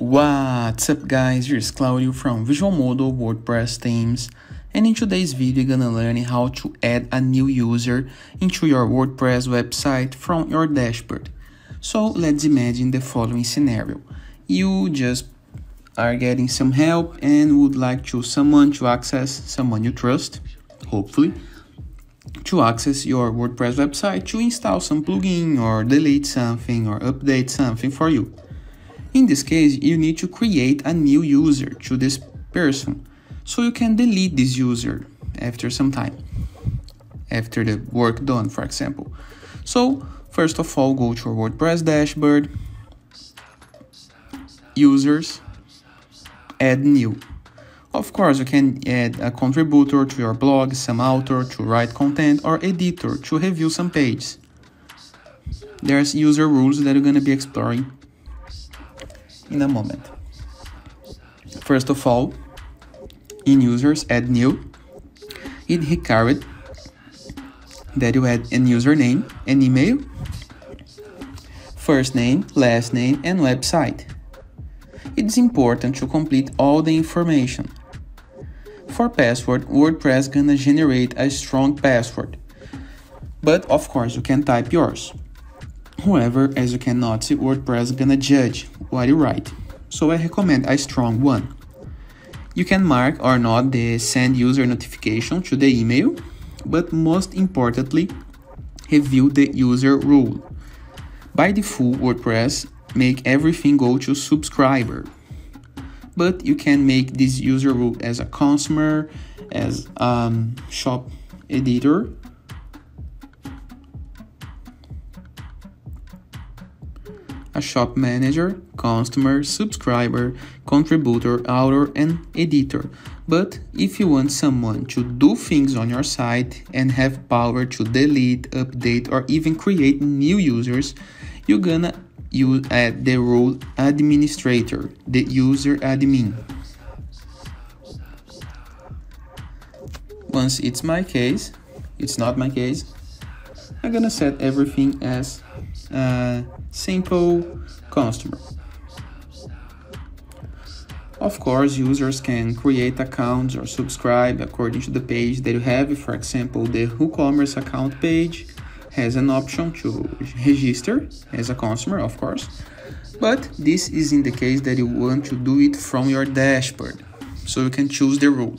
What's up guys, here's Claudio from Visualmodo WordPress themes and in today's video you're gonna learn how to add a new user into your WordPress website from your dashboard. So let's imagine the following scenario. You just are getting some help and would like to someone to access someone you trust, hopefully, to access your WordPress website to install some plugin or delete something or update something for you. In this case, you need to create a new user to this person so you can delete this user after some time, after the work done, for example. So, first of all, go to your WordPress dashboard, users, add new. Of course, you can add a contributor to your blog, some author to write content, or editor to review some pages. There's user rules that you're going to be exploring in a moment. First of all, in users, add new. It required that you add an username, an email, first name, last name, and website. It's important to complete all the information. For password, WordPress gonna generate a strong password. But of course, you can type yours. However, as you cannot see, WordPress gonna judge what you write. So I recommend a strong one. You can mark or not the send user notification to the email, but most importantly, review the user rule. By default, WordPress make everything go to subscriber. But you can make this user rule as a consumer, as um, shop editor, a shop manager, customer, subscriber, contributor, author, and editor. But if you want someone to do things on your site and have power to delete, update, or even create new users, you're gonna use add the role administrator, the user admin. Once it's my case, it's not my case, I'm gonna set everything as uh, simple customer. Of course, users can create accounts or subscribe according to the page that you have. For example, the WooCommerce account page has an option to register as a customer, of course. But this is in the case that you want to do it from your dashboard. So you can choose the rule.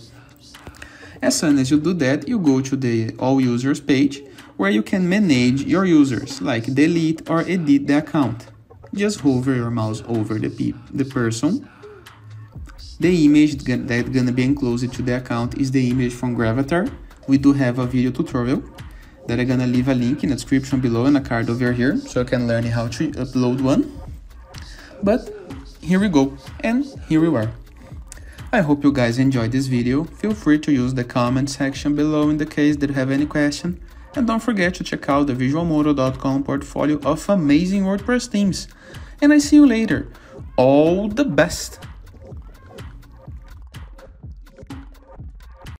As soon as you do that, you go to the All Users page where you can manage your users, like delete or edit the account. Just hover your mouse over the, pe the person. The image that's gonna be enclosed to the account is the image from Gravatar. We do have a video tutorial that I'm gonna leave a link in the description below and a card over here so you can learn how to upload one. But here we go, and here we are. I hope you guys enjoyed this video. Feel free to use the comment section below in the case that you have any question. And don't forget to check out the visualmodo.com portfolio of amazing WordPress themes. And I see you later. All the best!